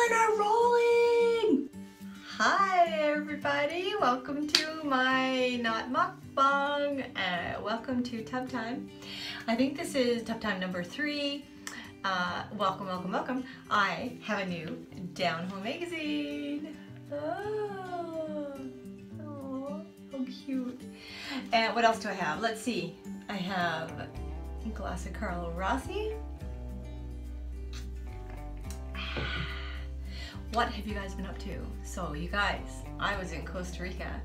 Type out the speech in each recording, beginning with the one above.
Rolling are rolling! Hi everybody, welcome to my not mukbang. Uh, welcome to Tub Time. I think this is Tub Time number three. Uh, welcome, welcome, welcome. I have a new Downhome magazine. Oh, oh, how cute. And what else do I have? Let's see. I have a glass of Carlo Rossi. What have you guys been up to? So you guys, I was in Costa Rica.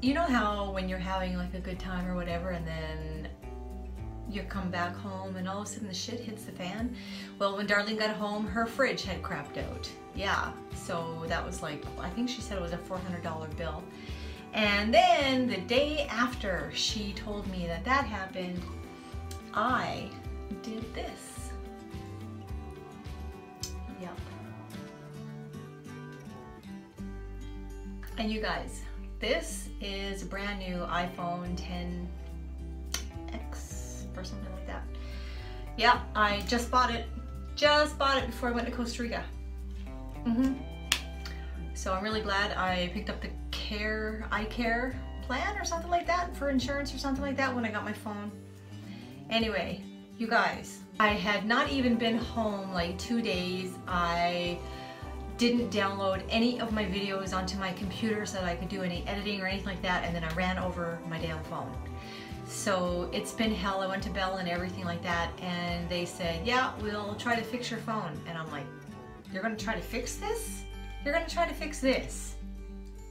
You know how when you're having like a good time or whatever and then you come back home and all of a sudden the shit hits the fan? Well, when Darlene got home, her fridge had crapped out. Yeah, so that was like, I think she said it was a $400 bill. And then the day after she told me that that happened, I did this. And you guys, this is a brand new iPhone 10X or something like that. Yeah, I just bought it. Just bought it before I went to Costa Rica. Mm -hmm. So I'm really glad I picked up the Care, iCare plan or something like that for insurance or something like that when I got my phone. Anyway, you guys, I had not even been home like two days. I didn't download any of my videos onto my computer so that I could do any editing or anything like that and then I ran over my damn phone. So it's been hell. I went to Bell and everything like that and they said, yeah, we'll try to fix your phone. And I'm like, you're gonna try to fix this? You're gonna try to fix this.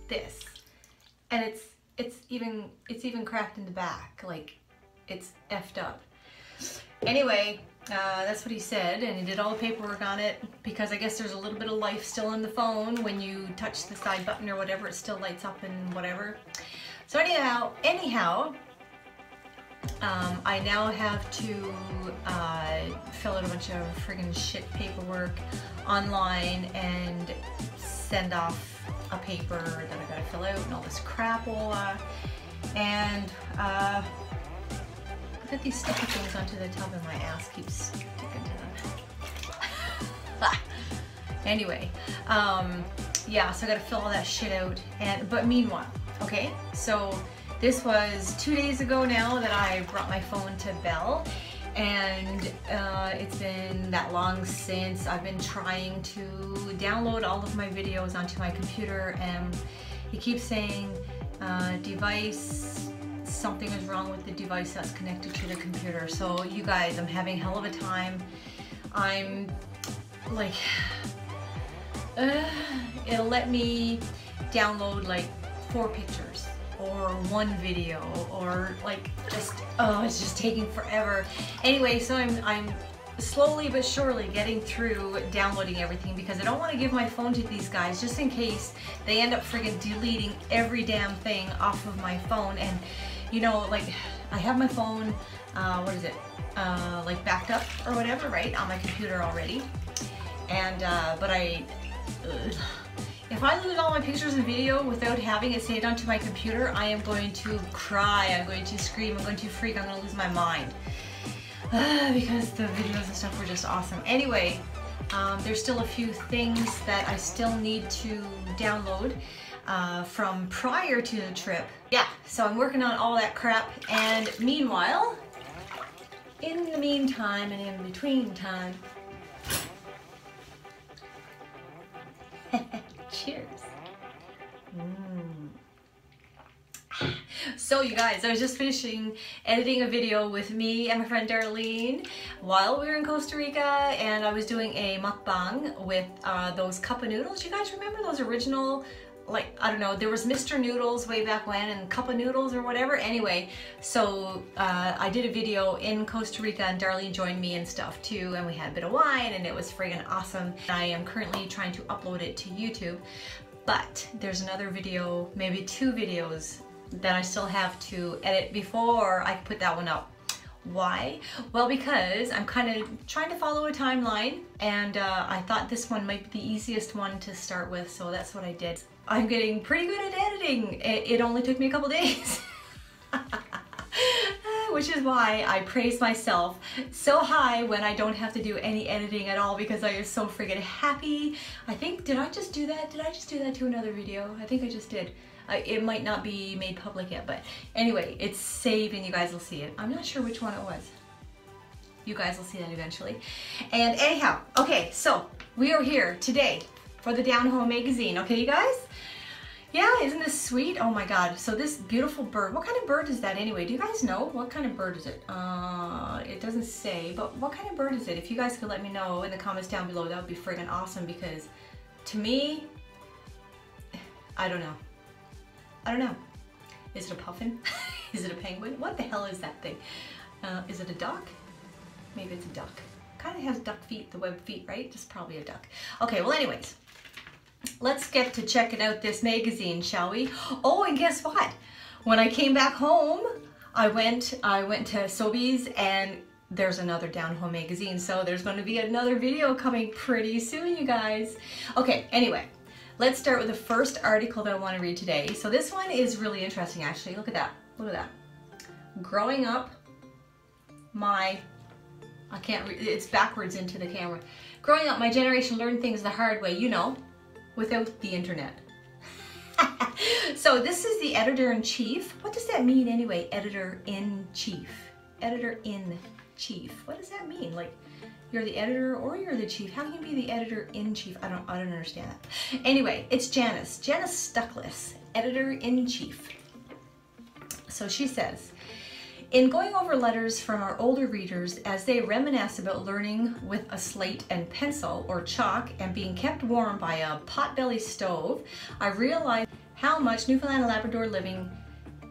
This. And it's it's even it's even cracked in the back. Like it's effed up. Anyway, uh, that's what he said, and he did all the paperwork on it because I guess there's a little bit of life still in the phone. When you touch the side button or whatever, it still lights up and whatever. So anyhow, anyhow, um, I now have to uh, fill out a bunch of friggin' shit paperwork online and send off a paper that I gotta fill out and all this crapola. And uh, Put these sticky things onto the tub and my ass keeps sticking to them. anyway, um, yeah, so I gotta fill all that shit out. And But meanwhile, okay, so this was two days ago now that I brought my phone to Bell and uh, it's been that long since I've been trying to download all of my videos onto my computer and he keeps saying uh, device something is wrong with the device that's connected to the computer. So you guys, I'm having hell of a time. I'm like, uh, it'll let me download like four pictures or one video or like just, oh, it's just taking forever. Anyway, so I'm, I'm slowly but surely getting through downloading everything because I don't want to give my phone to these guys just in case they end up friggin' deleting every damn thing off of my phone and you know, like I have my phone, uh, what is it, uh, like backed up or whatever, right, on my computer already. And, uh, but I, if I lose all my pictures and video without having it saved onto my computer, I am going to cry, I'm going to scream, I'm going to freak, I'm going to lose my mind. because the videos and stuff were just awesome. Anyway, um, there's still a few things that I still need to download uh, from prior to the trip. Yeah, so I'm working on all that crap and meanwhile, in the meantime and in between time, cheers. Mm. So you guys, I was just finishing editing a video with me and my friend Darlene while we were in Costa Rica and I was doing a mukbang with uh, those cup of noodles. You guys remember those original like I don't know there was Mr. Noodles way back when and Cup of Noodles or whatever anyway so uh, I did a video in Costa Rica and Darlene joined me and stuff too and we had a bit of wine and it was friggin' awesome I am currently trying to upload it to YouTube but there's another video maybe two videos that I still have to edit before I put that one up why? Well, because I'm kind of trying to follow a timeline and uh, I thought this one might be the easiest one to start with, so that's what I did. I'm getting pretty good at editing. It, only took me a couple days. which is why I praise myself so high when I don't have to do any editing at all because I am so friggin' happy. I think, did I just do that? Did I just do that to another video? I think I just did. Uh, it might not be made public yet, but anyway, it's saved and you guys will see it. I'm not sure which one it was. You guys will see that eventually. And anyhow, okay, so we are here today for the Downhome magazine, okay you guys? Yeah, isn't this sweet? Oh my god. So this beautiful bird, what kind of bird is that anyway? Do you guys know? What kind of bird is it? Uh, it doesn't say, but what kind of bird is it? If you guys could let me know in the comments down below, that would be friggin' awesome because to me, I don't know. I don't know. Is it a puffin? is it a penguin? What the hell is that thing? Uh, is it a duck? Maybe it's a duck. Kind of has duck feet, the web feet, right? Just probably a duck. Okay, well anyways, let's get to checking out this magazine, shall we? Oh, and guess what? When I came back home, I went I went to Sobeys and there's another Downhome magazine, so there's going to be another video coming pretty soon, you guys. Okay, anyway, let's start with the first article that I want to read today. So this one is really interesting, actually. Look at that. Look at that. Growing up, my I can't read, it's backwards into the camera. Growing up, my generation learned things the hard way, you know, without the internet. so this is the editor-in-chief. What does that mean anyway, editor-in-chief? Editor-in-chief. What does that mean? Like, you're the editor or you're the chief. How can you be the editor-in-chief? I don't, I don't understand that. Anyway, it's Janice. Janice Stuckless, editor-in-chief. So she says, in going over letters from our older readers as they reminisce about learning with a slate and pencil or chalk and being kept warm by a potbelly stove, I realized how much Newfoundland and Labrador living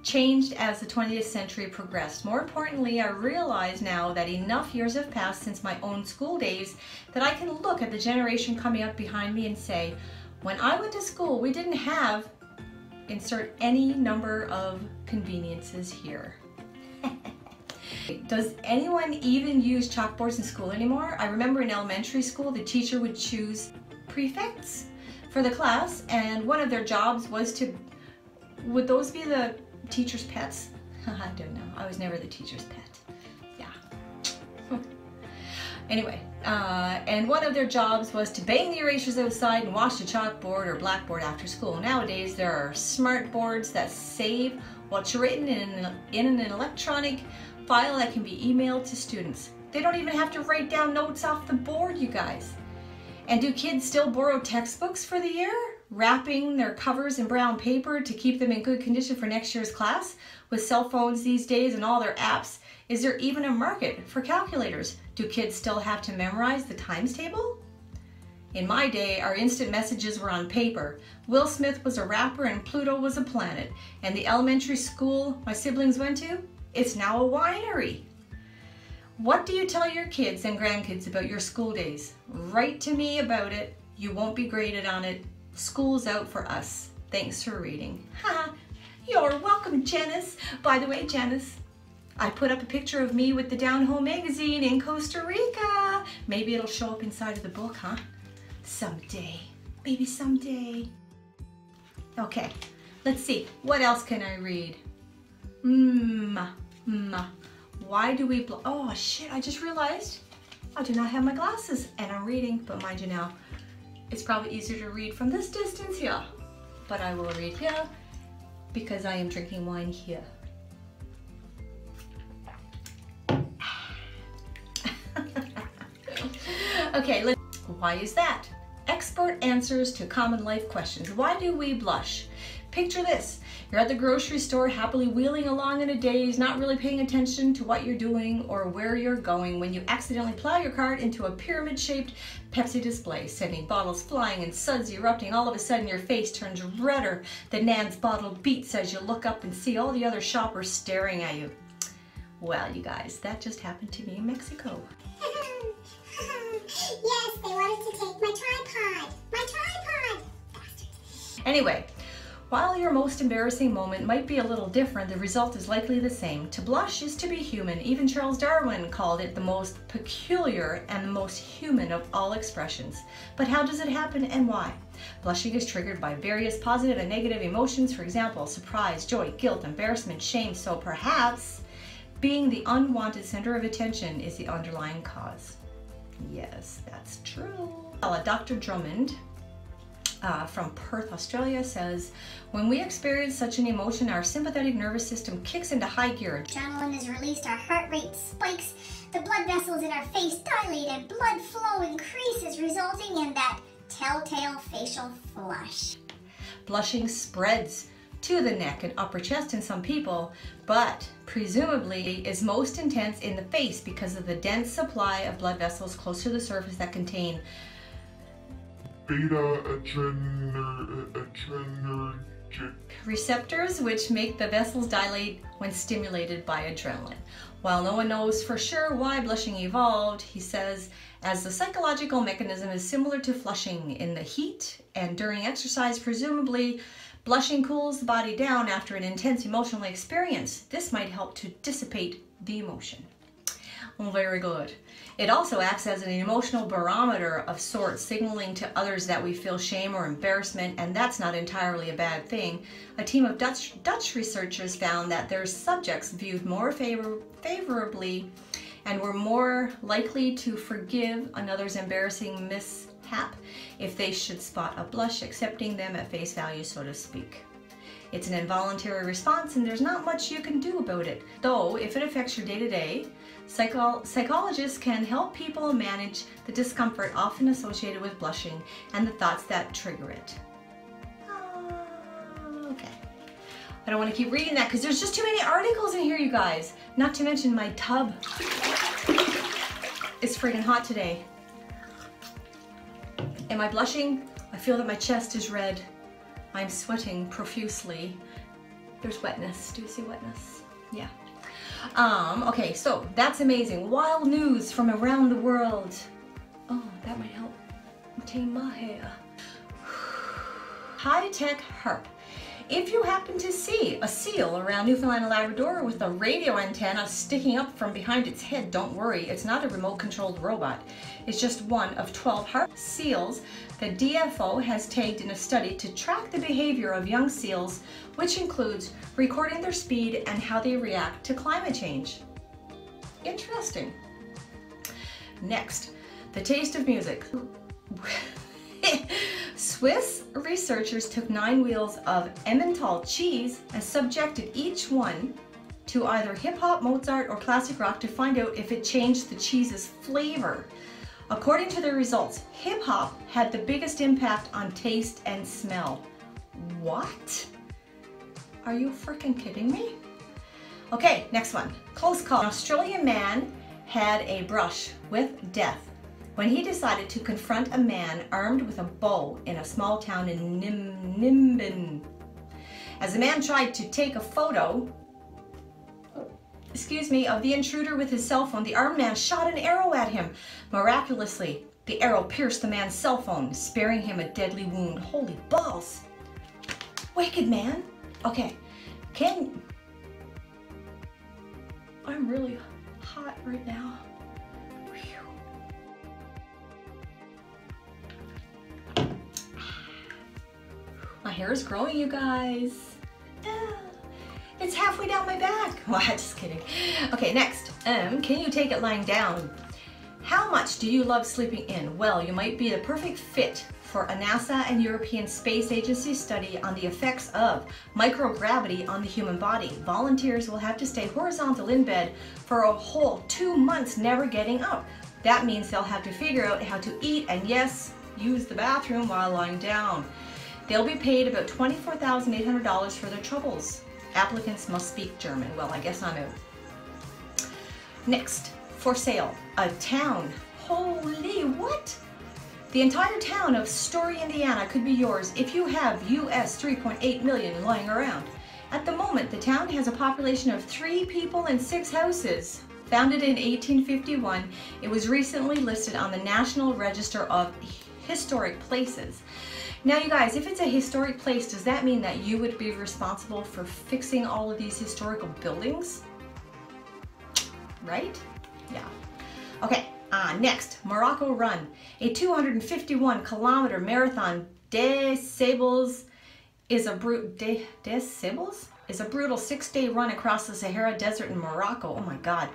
changed as the 20th century progressed. More importantly, I realize now that enough years have passed since my own school days that I can look at the generation coming up behind me and say, when I went to school, we didn't have insert any number of conveniences here. Does anyone even use chalkboards in school anymore? I remember in elementary school, the teacher would choose prefects for the class, and one of their jobs was to, would those be the teacher's pets? I don't know. I was never the teacher's pet. Yeah. anyway, uh, and one of their jobs was to bang the erasers outside and wash the chalkboard or blackboard after school. Nowadays, there are smart boards that save what's written in an, in an electronic file that can be emailed to students. They don't even have to write down notes off the board, you guys. And do kids still borrow textbooks for the year? Wrapping their covers in brown paper to keep them in good condition for next year's class? With cell phones these days and all their apps, is there even a market for calculators? Do kids still have to memorize the times table? In my day, our instant messages were on paper. Will Smith was a rapper and Pluto was a planet. And the elementary school my siblings went to, it's now a winery. What do you tell your kids and grandkids about your school days? Write to me about it. You won't be graded on it. School's out for us. Thanks for reading. Ha! You're welcome, Janice. By the way, Janice, I put up a picture of me with the Downhome magazine in Costa Rica. Maybe it'll show up inside of the book, huh? Someday. Maybe someday. Okay, let's see. What else can I read? Mmm. Hmm, why do we, oh shit, I just realized I do not have my glasses and I'm reading, but mind you now, it's probably easier to read from this distance here, but I will read here because I am drinking wine here. okay, why is that? Expert answers to common life questions. Why do we blush? Picture this. You're at the grocery store happily wheeling along in a daze, not really paying attention to what you're doing or where you're going when you accidentally plow your cart into a pyramid-shaped Pepsi display, sending bottles flying and suds erupting. All of a sudden your face turns redder than Nan's bottled beets as you look up and see all the other shoppers staring at you. Well, you guys, that just happened to me in Mexico. yes, they wanted to take my tripod. My tripod! Anyway, while your most embarrassing moment might be a little different, the result is likely the same. To blush is to be human. Even Charles Darwin called it the most peculiar and the most human of all expressions. But how does it happen and why? Blushing is triggered by various positive and negative emotions, for example, surprise, joy, guilt, embarrassment, shame. So perhaps being the unwanted center of attention is the underlying cause. Yes, that's true. Well, Dr. Drummond uh, from Perth, Australia says, when we experience such an emotion, our sympathetic nervous system kicks into high gear. Adrenaline is released, our heart rate spikes, the blood vessels in our face dilate, and blood flow increases, resulting in that telltale facial flush. Blushing spreads to the neck and upper chest in some people, but presumably is most intense in the face because of the dense supply of blood vessels close to the surface that contain beta adrener, adrenergic receptors which make the vessels dilate when stimulated by adrenaline. While no one knows for sure why blushing evolved, he says, as the psychological mechanism is similar to flushing in the heat and during exercise, presumably blushing cools the body down after an intense emotional experience. This might help to dissipate the emotion. Very good. It also acts as an emotional barometer of sorts, signaling to others that we feel shame or embarrassment, and that's not entirely a bad thing. A team of Dutch, Dutch researchers found that their subjects viewed more favor, favorably and were more likely to forgive another's embarrassing mishap if they should spot a blush, accepting them at face value, so to speak. It's an involuntary response and there's not much you can do about it. Though, if it affects your day to day, psychologists can help people manage the discomfort often associated with blushing and the thoughts that trigger it. Uh, okay. I don't want to keep reading that because there's just too many articles in here, you guys. Not to mention my tub. It's freaking hot today. Am I blushing? I feel that my chest is red. I'm sweating profusely. There's wetness. Do you see wetness? Yeah. Um, okay, so that's amazing. Wild news from around the world. Oh, that might help tame my hair. High-tech harp. If you happen to see a seal around Newfoundland and Labrador with a radio antenna sticking up from behind its head, don't worry, it's not a remote controlled robot. It's just one of 12 harp seals that DFO has tagged in a study to track the behavior of young seals, which includes recording their speed and how they react to climate change. Interesting. Next, the taste of music. Swiss researchers took nine wheels of Emmental cheese and subjected each one to either hip hop, Mozart, or classic rock to find out if it changed the cheese's flavor. According to their results, hip hop had the biggest impact on taste and smell. What? Are you freaking kidding me? Okay, next one. Close call. An Australian man had a brush with death when he decided to confront a man armed with a bow in a small town in Nim Nimbin. As the man tried to take a photo, excuse me, of the intruder with his cell phone, the armed man shot an arrow at him. Miraculously, the arrow pierced the man's cell phone, sparing him a deadly wound. Holy balls! Wicked man. Okay, can... I'm really hot right now. My hair is growing, you guys. Ah, it's halfway down my back. Well, just kidding. Okay, next. Um, can you take it lying down? How much do you love sleeping in? Well, you might be the perfect fit for a NASA and European Space Agency study on the effects of microgravity on the human body. Volunteers will have to stay horizontal in bed for a whole two months, never getting up. That means they'll have to figure out how to eat and yes, use the bathroom while lying down. They'll be paid about $24,800 for their troubles. Applicants must speak German. Well, I guess I'm out. Next, for sale, a town. Holy what? The entire town of Story, Indiana could be yours if you have US 3.8 million lying around. At the moment, the town has a population of three people and six houses. Founded in 1851, it was recently listed on the National Register of Historic Places. Now you guys, if it's a historic place, does that mean that you would be responsible for fixing all of these historical buildings? Right? Yeah. Okay, uh, next, Morocco Run. A 251 kilometer marathon des Sables is a brute, des, Sables? is a brutal six-day run across the Sahara Desert in Morocco. Oh my God.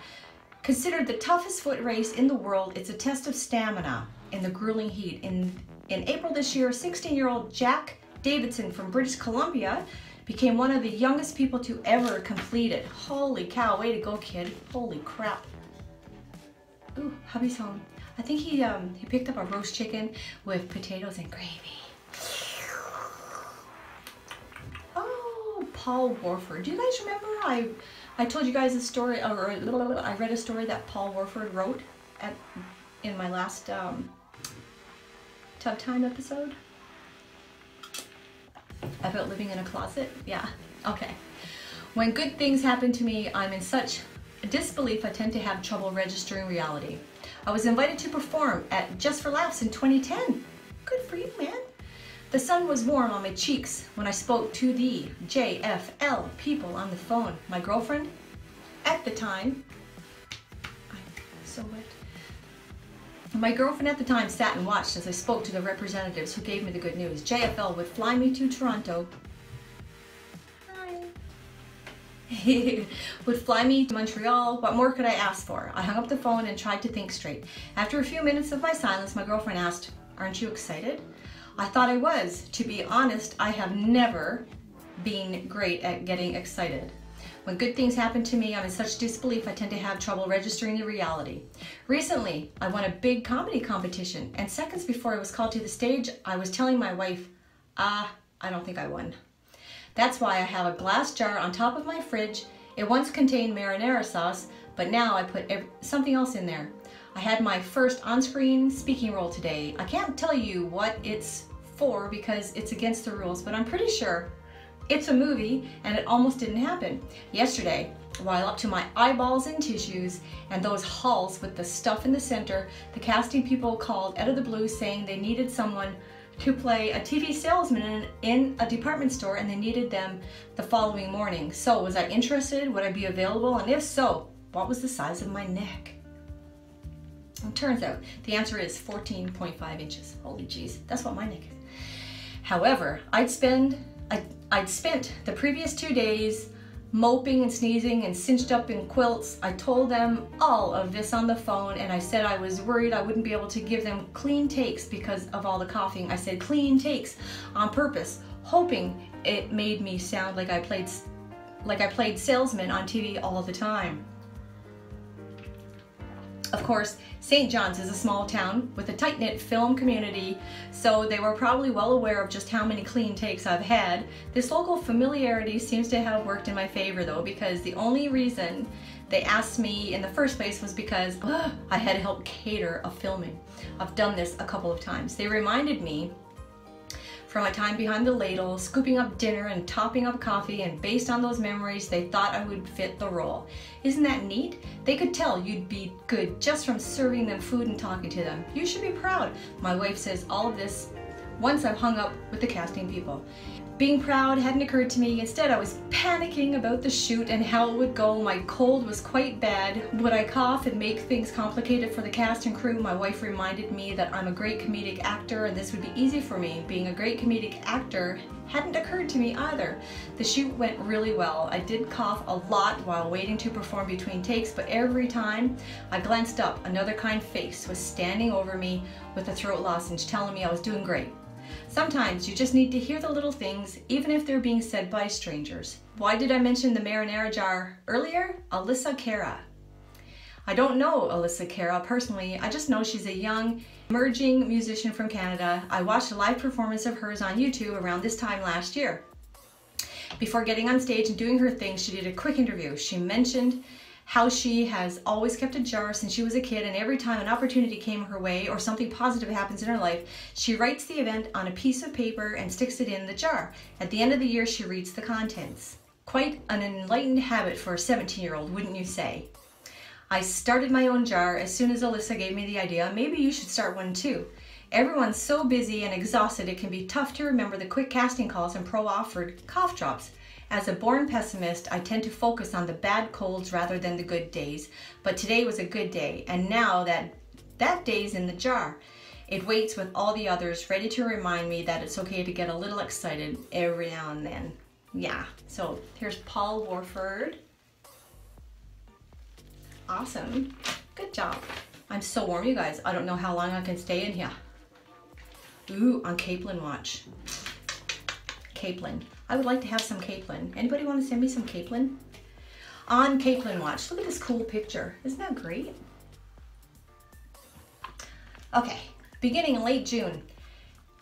Considered the toughest foot race in the world, it's a test of stamina in the grueling heat. In, in April this year, 16-year-old Jack Davidson from British Columbia became one of the youngest people to ever complete it. Holy cow, way to go, kid. Holy crap. Ooh, hubby's home. I think he um he picked up a roast chicken with potatoes and gravy. Oh, Paul Warford. Do you guys remember I I told you guys a story or I read a story that Paul Warford wrote at in my last um Tub Time episode about living in a closet? Yeah. Okay. When good things happen to me, I'm in such disbelief I tend to have trouble registering reality. I was invited to perform at Just for Laughs in 2010. Good for you, man. The sun was warm on my cheeks when I spoke to the JFL people on the phone. My girlfriend, at the time, I'm so wet. My girlfriend at the time sat and watched as I spoke to the representatives who gave me the good news. JFL would fly me to Toronto. Hi. would fly me to Montreal. What more could I ask for? I hung up the phone and tried to think straight. After a few minutes of my silence, my girlfriend asked, Aren't you excited? I thought I was. To be honest, I have never been great at getting excited. When good things happen to me, I'm in such disbelief I tend to have trouble registering the reality. Recently, I won a big comedy competition, and seconds before I was called to the stage, I was telling my wife, ah, I don't think I won. That's why I have a glass jar on top of my fridge. It once contained marinara sauce, but now I put something else in there. I had my first on-screen speaking role today. I can't tell you what it's for because it's against the rules, but I'm pretty sure it's a movie and it almost didn't happen. Yesterday, while up to my eyeballs in tissues and those hulls with the stuff in the center, the casting people called out of the blue saying they needed someone to play a TV salesman in a department store and they needed them the following morning. So was I interested? Would I be available? And if so, what was the size of my neck? It turns out the answer is 14.5 inches. Holy jeez, that's what my neck is. However, I'd spend I'd spent the previous two days moping and sneezing and cinched up in quilts. I told them all of this on the phone and I said I was worried I wouldn't be able to give them clean takes because of all the coughing. I said clean takes on purpose, hoping it made me sound like I played like I played salesman on TV all the time. Of course, St. John's is a small town with a tight-knit film community, so they were probably well aware of just how many clean takes I've had. This local familiarity seems to have worked in my favor though, because the only reason they asked me in the first place was because ugh, I had helped cater a filming. I've done this a couple of times. They reminded me from my time behind the ladle, scooping up dinner and topping up coffee, and based on those memories, they thought I would fit the role. Isn't that neat? They could tell you'd be good just from serving them food and talking to them. You should be proud. My wife says all of this once I've hung up with the casting people. Being proud hadn't occurred to me. Instead, I was panicking about the shoot and how it would go. My cold was quite bad. Would I cough and make things complicated for the cast and crew? My wife reminded me that I'm a great comedic actor and this would be easy for me. Being a great comedic actor hadn't occurred to me either. The shoot went really well. I did cough a lot while waiting to perform between takes, but every time I glanced up, another kind face was standing over me with a throat lozenge telling me I was doing great. Sometimes you just need to hear the little things, even if they're being said by strangers. Why did I mention the marinara jar earlier? Alessia Cara. I don't know Alessia Cara personally, I just know she's a young, emerging musician from Canada. I watched a live performance of hers on YouTube around this time last year. Before getting on stage and doing her thing, she did a quick interview. She mentioned how she has always kept a jar since she was a kid and every time an opportunity came her way or something positive happens in her life, she writes the event on a piece of paper and sticks it in the jar. At the end of the year, she reads the contents. Quite an enlightened habit for a 17 year old, wouldn't you say? I started my own jar as soon as Alessia gave me the idea. Maybe you should start one too. Everyone's so busy and exhausted it can be tough to remember the quick casting calls and pro offered cough drops. As a born pessimist, I tend to focus on the bad colds rather than the good days. But today was a good day, and now that that day's in the jar, it waits with all the others, ready to remind me that it's okay to get a little excited every now and then. Yeah, so here's Paul Warford. Awesome. Good job. I'm so warm, you guys. I don't know how long I can stay in here. Ooh, on Capelin watch. Capelin. I would like to have some Capelin. Anybody want to send me some Capelin? On Capelin watch. Look at this cool picture. Isn't that great? Okay, beginning in late June.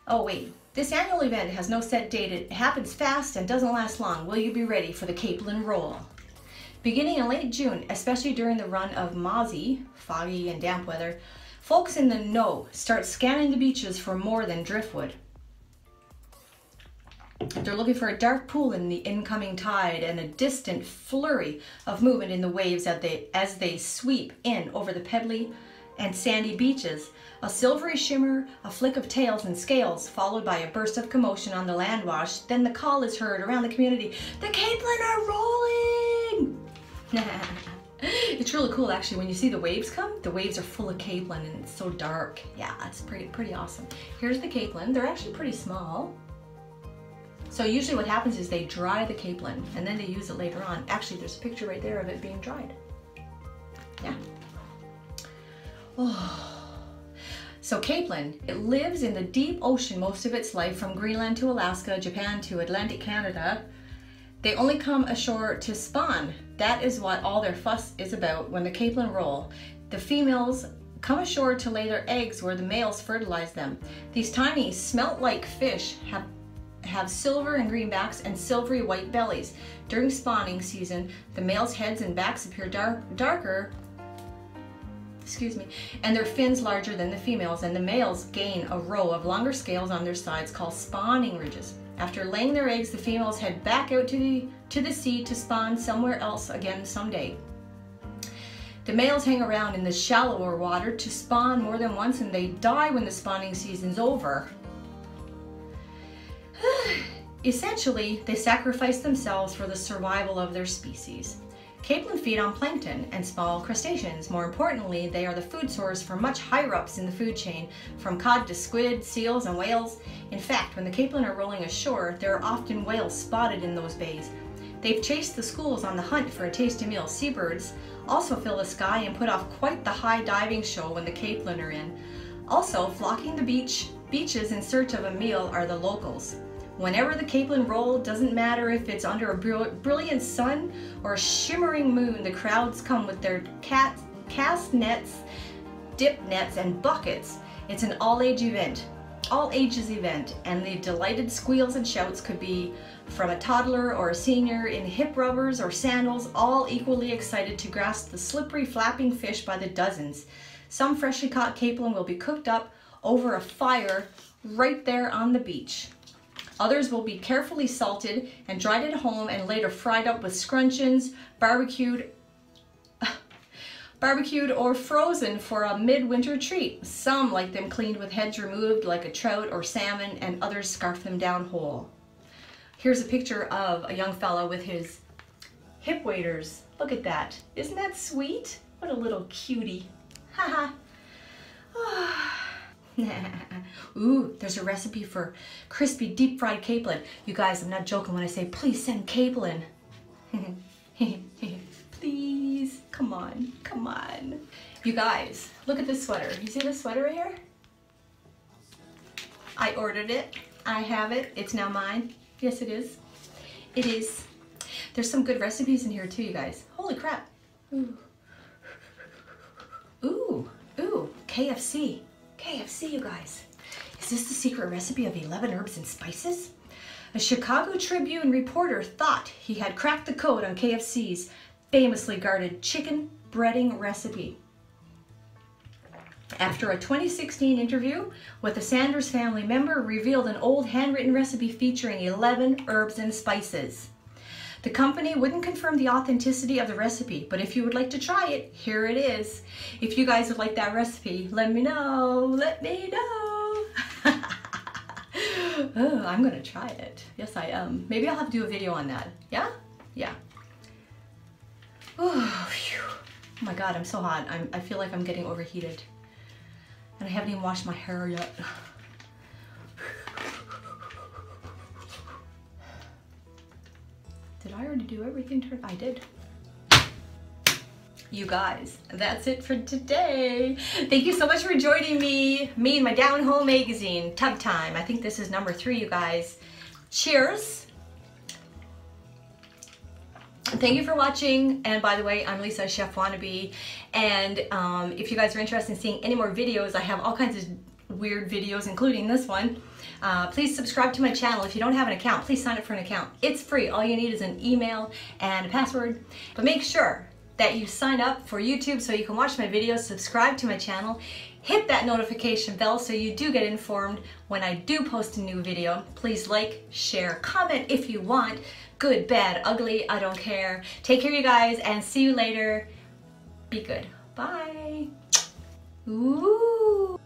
Oh wait, this annual event has no set date. It happens fast and doesn't last long. Will you be ready for the Capelin roll? Beginning in late June, especially during the run of mauzy, foggy and damp weather, folks in the know start scanning the beaches for more than driftwood. They're looking for a dark pool in the incoming tide and a distant flurry of movement in the waves as they, as they sweep in over the pebbly and sandy beaches. A silvery shimmer, a flick of tails and scales, followed by a burst of commotion on the land wash. Then the call is heard around the community, the Capelin are rolling! it's really cool actually when you see the waves come, the waves are full of Capelin and it's so dark. Yeah, it's pretty, pretty awesome. Here's the Capelin. They're actually pretty small. So usually what happens is they dry the capelin and then they use it later on. Actually, there's a picture right there of it being dried. Yeah. Oh. So capelin, it lives in the deep ocean most of its life from Greenland to Alaska, Japan to Atlantic Canada. They only come ashore to spawn. That is what all their fuss is about when the capelin roll. The females come ashore to lay their eggs where the males fertilize them. These tiny smelt-like fish have have silver and green backs and silvery white bellies. During spawning season, the male's heads and backs appear dark, darker excuse me, and their fins larger than the females, and the males gain a row of longer scales on their sides called spawning ridges. After laying their eggs, the females head back out to the, to the sea to spawn somewhere else again someday. The males hang around in the shallower water to spawn more than once and they die when the spawning season's over. Essentially, they sacrifice themselves for the survival of their species. Capelin feed on plankton and small crustaceans. More importantly, they are the food source for much higher ups in the food chain, from cod to squid, seals, and whales. In fact, when the capelin are rolling ashore, there are often whales spotted in those bays. They've chased the schools on the hunt for a tasty meal. Seabirds also fill the sky and put off quite the high diving show when the capelin are in. Also, flocking the beach beaches in search of a meal are the locals. Whenever the capelin roll, doesn't matter if it's under a brilliant sun or a shimmering moon, the crowds come with their cat, cast nets, dip nets, and buckets. It's an all-age event, all ages event, and the delighted squeals and shouts could be from a toddler or a senior in hip rubbers or sandals, all equally excited to grasp the slippery, flapping fish by the dozens. Some freshly caught capelin will be cooked up over a fire right there on the beach. Others will be carefully salted and dried at home and later fried up with scrunchions, barbecued, barbecued or frozen for a midwinter treat. Some like them cleaned with heads removed like a trout or salmon and others scarf them down whole. Here's a picture of a young fellow with his hip waders. Look at that. Isn't that sweet? What a little cutie. Haha. Ah. Ooh, there's a recipe for crispy deep fried capelin. You guys, I'm not joking when I say please send capelin. please, come on, come on. You guys, look at this sweater. You see this sweater right here? I ordered it. I have it. It's now mine. Yes, it is. It is. There's some good recipes in here too, you guys. Holy crap. Ooh. Ooh, ooh, KFC. KFC, you guys. Is this the secret recipe of 11 herbs and spices? A Chicago Tribune reporter thought he had cracked the code on KFC's famously guarded chicken breading recipe. After a 2016 interview with a Sanders family member revealed an old handwritten recipe featuring 11 herbs and spices. The company wouldn't confirm the authenticity of the recipe, but if you would like to try it, here it is. If you guys would like that recipe, let me know, let me know. oh, I'm gonna try it. Yes, I am. Maybe I'll have to do a video on that. Yeah? Yeah. Oh, oh my God, I'm so hot. I'm, I feel like I'm getting overheated. And I haven't even washed my hair yet. Did I already do everything? To, I did. You guys, that's it for today. Thank you so much for joining me. Me and my Downhome magazine, Tub Time. I think this is number three, you guys. Cheers. Thank you for watching. And by the way, I'm Lisa, Chef Wannabe. And um, if you guys are interested in seeing any more videos, I have all kinds of weird videos, including this one. Uh, please subscribe to my channel. If you don't have an account, please sign up for an account. It's free. All you need is an email and a password. But make sure that you sign up for YouTube so you can watch my videos, subscribe to my channel, hit that notification bell so you do get informed when I do post a new video. Please like, share, comment if you want. Good, bad, ugly, I don't care. Take care you guys and see you later. Be good. Bye. Ooh.